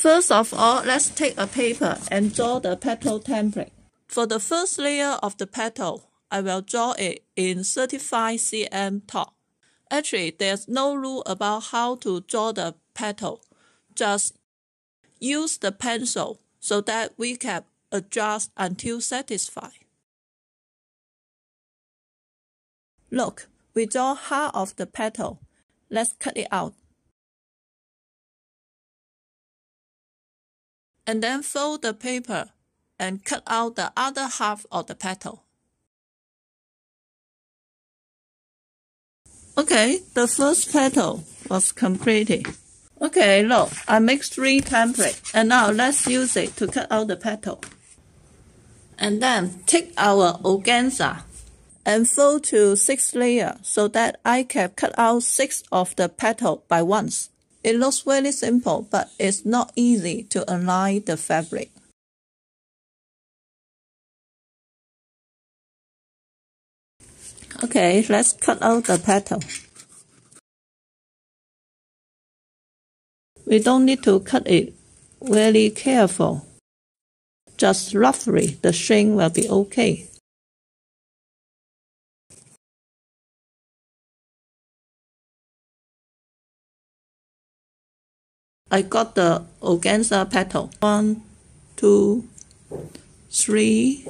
First of all, let's take a paper and draw the petal template. For the first layer of the petal, I will draw it in 35 cm tall. Actually, there's no rule about how to draw the petal. Just use the pencil so that we can adjust until satisfied. Look, we draw half of the petal. Let's cut it out. And then fold the paper and cut out the other half of the petal. Okay, the first petal was completed. Okay, look, I make three templates, and now let's use it to cut out the petal. And then take our organza and fold to six layers so that I can cut out six of the petal by once. It looks very simple, but it's not easy to align the fabric. Okay, let's cut out the petal. We don't need to cut it very careful. Just roughly, the shape will be okay. I got the organza petal. One, two, three,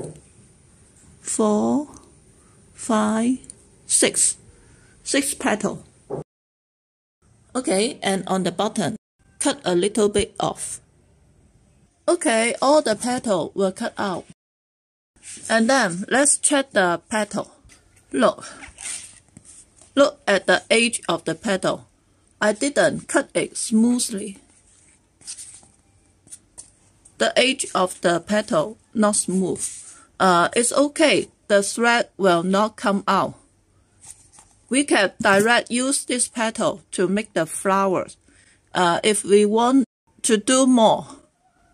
four, five, six. Six petal. Okay, and on the bottom, cut a little bit off. Okay, all the petal were cut out. And then let's check the petal. Look. Look at the edge of the petal. I didn't cut it smoothly. The edge of the petal not smooth. Uh, it's okay. The thread will not come out. We can direct use this petal to make the flowers uh, if we want to do more,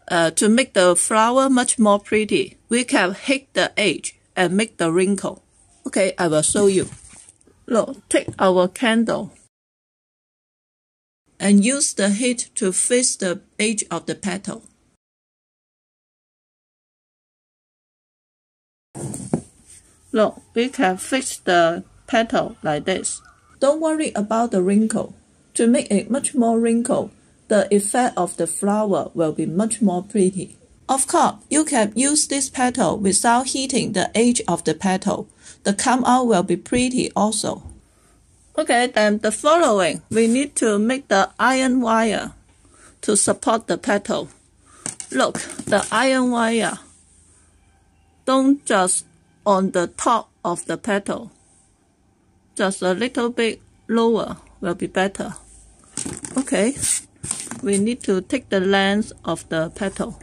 uh, to make the flower much more pretty, we can hit the edge and make the wrinkle. Okay, I will show you. Look, take our candle and use the heat to fix the edge of the petal. Look, we can fix the petal like this. Don't worry about the wrinkle. To make it much more wrinkled, the effect of the flower will be much more pretty. Of course, you can use this petal without heating the edge of the petal. The come out will be pretty also. Okay, then the following, we need to make the iron wire to support the petal. Look, the iron wire don't just on the top of the petal. Just a little bit lower will be better. Okay, we need to take the length of the petal.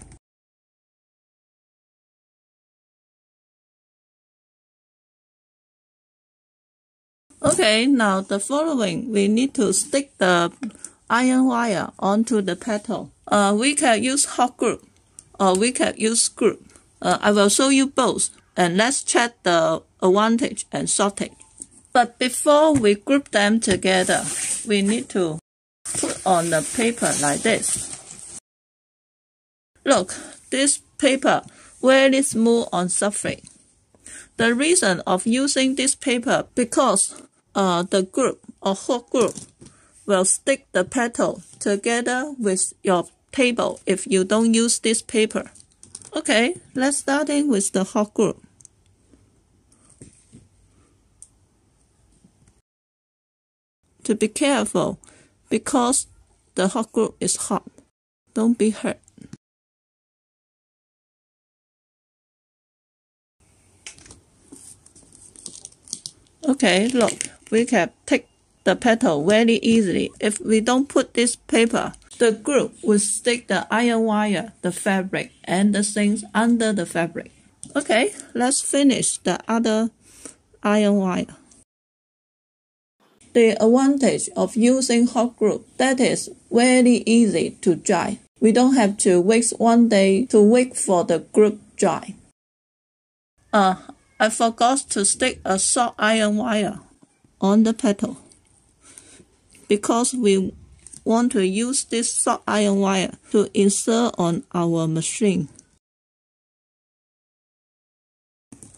Okay, now the following, we need to stick the iron wire onto the petal. Uh, we can use hot glue or we can use glue. Uh, I will show you both and let's check the advantage and shortage. But before we group them together, we need to put on the paper like this. Look, this paper very smooth on surface. The reason of using this paper because uh, the group or whole group will stick the petal together with your table if you don't use this paper. Okay, let's start in with the whole glue. To be careful, because the hot glue is hot. Don't be hurt. Okay, look, we can take the petal very easily. If we don't put this paper, the glue will stick the iron wire, the fabric, and the things under the fabric. Okay, let's finish the other iron wire. The advantage of using hot glue that is very easy to dry. We don't have to wait one day to wait for the glue dry. Uh, I forgot to stick a soft iron wire on the petal because we want to use this short iron wire to insert on our machine.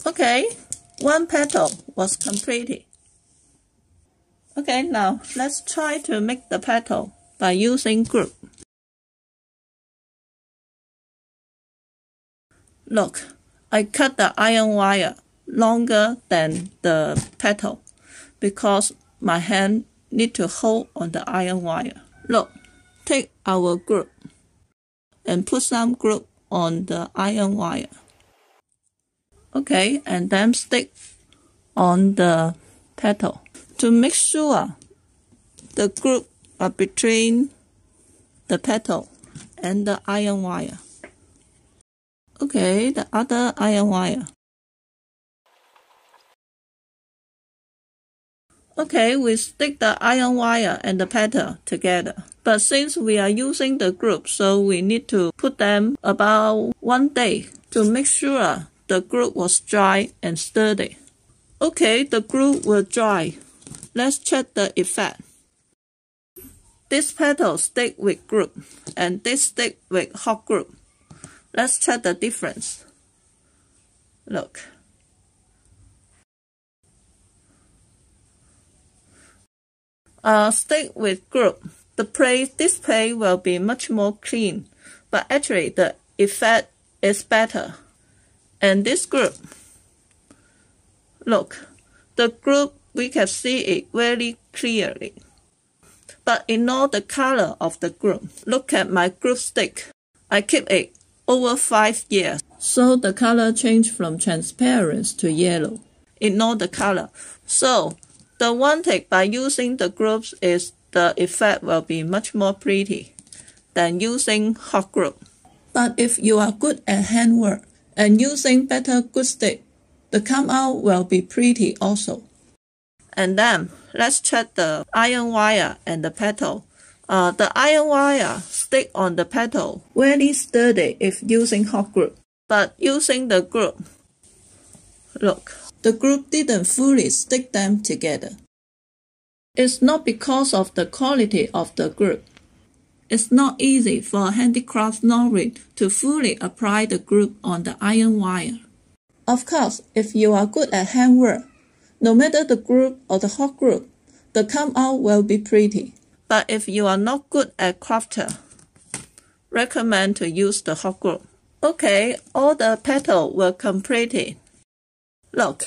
Okay, one petal was completed. Okay, now let's try to make the petal by using group. Look, I cut the iron wire longer than the petal because my hand need to hold on the iron wire. Look, take our group and put some group on the iron wire. Okay, and then stick on the petal to make sure the group are between the petal and the iron wire. Okay, the other iron wire. Okay, we stick the iron wire and the petal together. But since we are using the group, so we need to put them about one day to make sure the group was dry and sturdy. Okay, the group will dry. Let's check the effect. This petal stick with group and this stick with hot group. Let's check the difference. Look. Uh, stick with group. The play display will be much more clean, but actually the effect is better and this group. Look, the group we can see it very clearly. But ignore the color of the group. Look at my group stick. I keep it over five years. So the color changed from transparent to yellow. Ignore the color. So the one take by using the groups is the effect will be much more pretty than using hot group. But if you are good at handwork, and using better good stick, the come out will be pretty also. And then let's check the iron wire and the petal. Uh, the iron wire stick on the petal very sturdy if using hot glue. but using the group, look, the group didn't fully stick them together. It's not because of the quality of the group. It's not easy for a handicraft novice to fully apply the group on the iron wire. Of course, if you are good at handwork, no matter the group or the hot group, the come out will be pretty. But if you are not good at crafter, recommend to use the hot group. Okay, all the petal were completed. Look,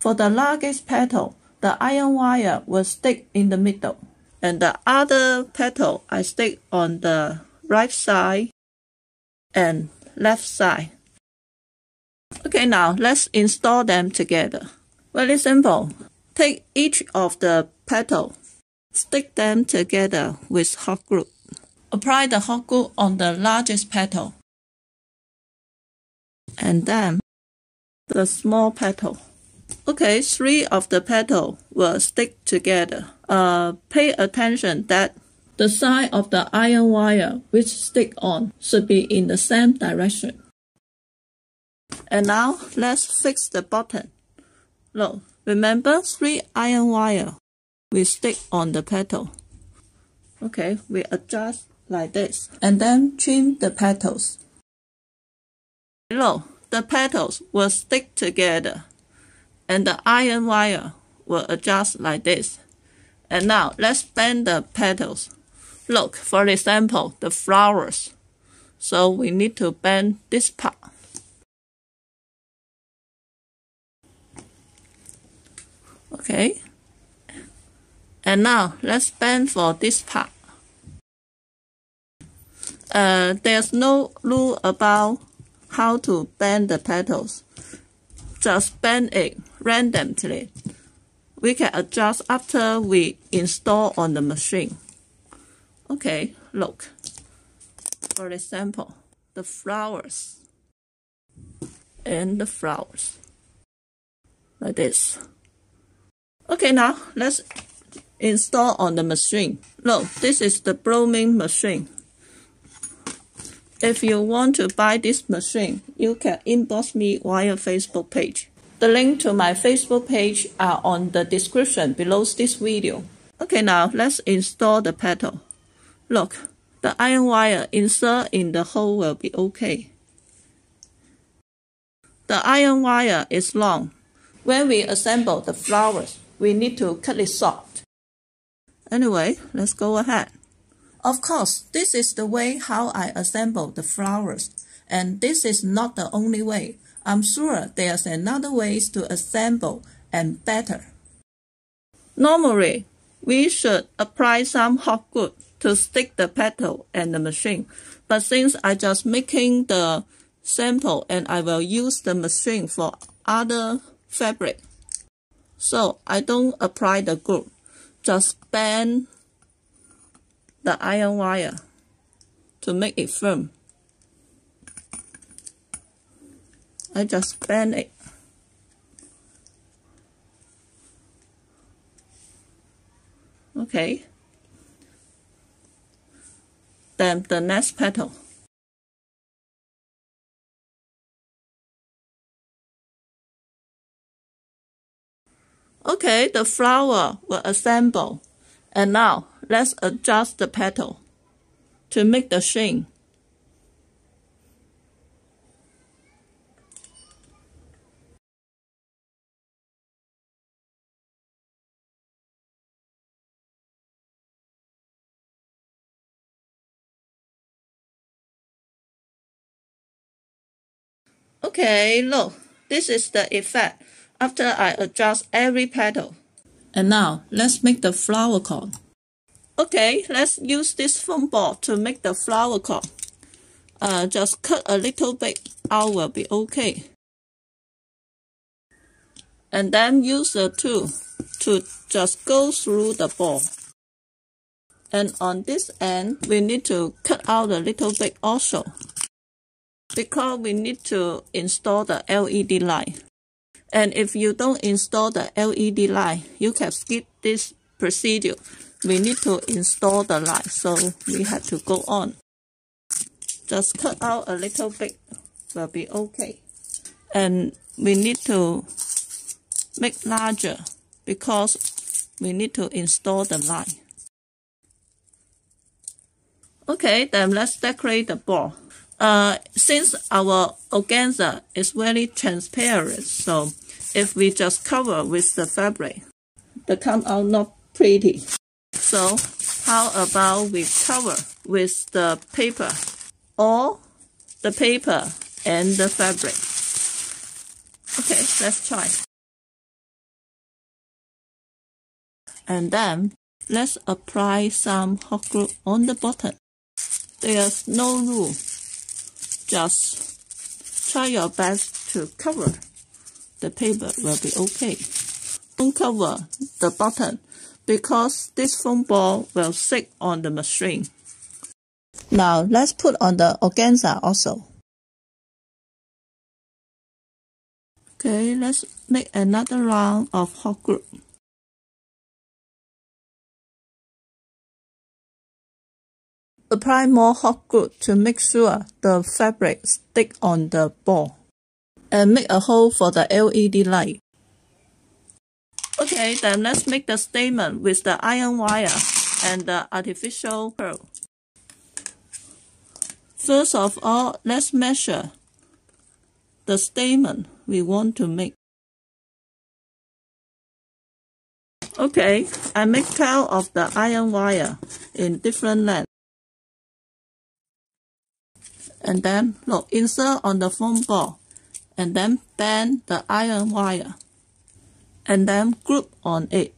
for the largest petal, the iron wire will stick in the middle and the other petal I stick on the right side and left side. Okay, now let's install them together. Very simple. Take each of the petal, stick them together with hot glue. Apply the hot glue on the largest petal and then the small petal. Okay, three of the petal will stick together. Uh, pay attention that the side of the iron wire which stick on should be in the same direction. And now let's fix the button. Look, remember three iron wire we stick on the petal. Okay, we adjust like this and then trim the petals. Look, the petals will stick together and the iron wire will adjust like this. And now let's bend the petals. Look, for example, the flowers. So we need to bend this part. Okay. And now let's bend for this part. Uh, there's no rule about how to bend the petals. Just bend it randomly. We can adjust after we install on the machine. Okay, look. For example, the flowers and the flowers like this. Okay, now let's install on the machine. Look, this is the blooming machine. If you want to buy this machine, you can inbox me via Facebook page. The link to my Facebook page are on the description below this video. Okay, now let's install the petal. Look, the iron wire insert in the hole will be okay. The iron wire is long. When we assemble the flowers, we need to cut it short. Anyway, let's go ahead. Of course, this is the way how I assemble the flowers. And this is not the only way. I'm sure there's another ways to assemble and better. Normally, we should apply some hot glue to stick the petal and the machine. But since I just making the sample and I will use the machine for other fabric, so I don't apply the glue. Just bend the iron wire to make it firm. I just bend it. Okay. Then the next petal. Okay, the flower will assemble. And now let's adjust the petal to make the sheen. Okay, look, this is the effect after I adjust every petal. And now, let's make the flower cone. Okay, let's use this foam ball to make the flower cone. Uh, just cut a little bit out will be okay. And then use the tool to just go through the ball. And on this end, we need to cut out a little bit also because we need to install the LED light. And if you don't install the LED light, you can skip this procedure. We need to install the light, so we have to go on. Just cut out a little bit will be okay. And we need to make larger because we need to install the light. Okay, then let's decorate the ball. Uh, since our organza is very transparent, so if we just cover with the fabric, the come out not pretty. So how about we cover with the paper or the paper and the fabric? Okay, let's try. And then let's apply some hot glue on the bottom. There's no rule just try your best to cover. The paper will be okay. Don't cover the button because this foam ball will stick on the machine. Now let's put on the organza also. Okay, let's make another round of hot glue. Apply more hot glue to make sure the fabric stick on the ball. And make a hole for the LED light. Okay, then let's make the statement with the iron wire and the artificial pearl. First of all, let's measure the statement we want to make. Okay, I make 12 of the iron wire in different lengths and then look insert on the foam ball and then bend the iron wire and then group on it.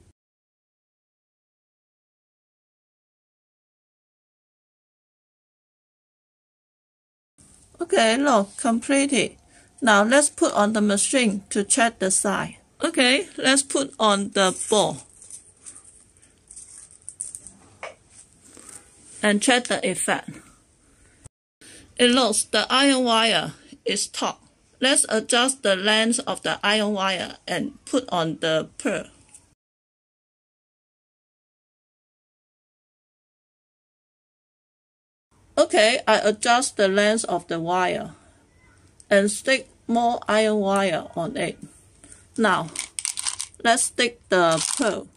Okay, look, completed. Now let's put on the machine to check the size. Okay, let's put on the ball. And check the effect. It looks the iron wire is taut. Let's adjust the length of the iron wire and put on the pearl. Okay, I adjust the length of the wire and stick more iron wire on it. Now, let's stick the pearl.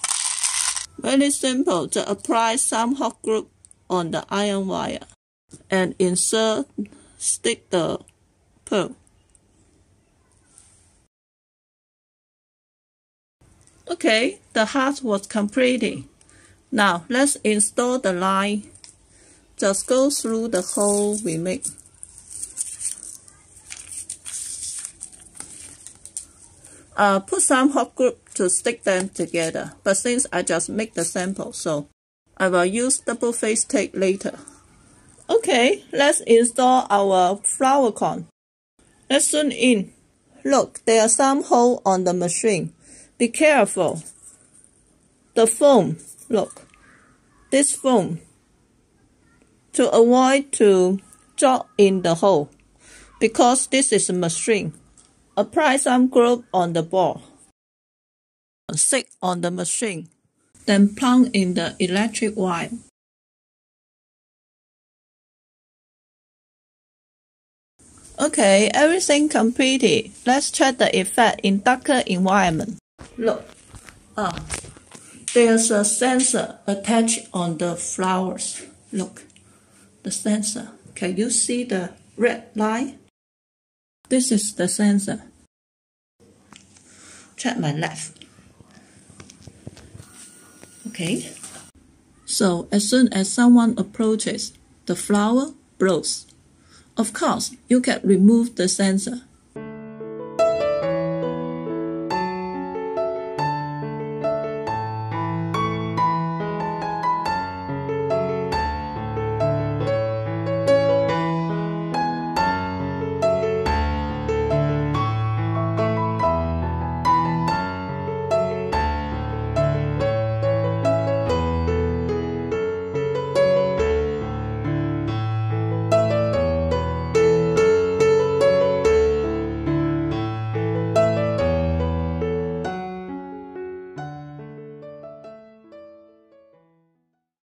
Very simple. Just apply some hot glue on the iron wire and insert, stick the pearl. Okay, the heart was completed. Now let's install the line. Just go through the hole we make. Uh, put some hot glue to stick them together, but since I just make the sample, so I will use double face tape later. Okay, let's install our flower cone. Let's zoom in. Look, there are some holes on the machine. Be careful. The foam, look, this foam, to avoid to drop in the hole, because this is a machine. Apply some glue on the ball. Stick on the machine. Then plug in the electric wire. Okay, everything completed. Let's check the effect in darker environment. Look, ah, there's a sensor attached on the flowers. Look, the sensor. Can you see the red line? This is the sensor. Check my left. Okay. So as soon as someone approaches, the flower blows. Of course, you can remove the sensor